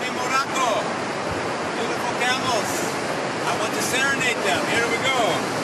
Acme Morocco. Beautiful camels. I want to serenade them. Here we go.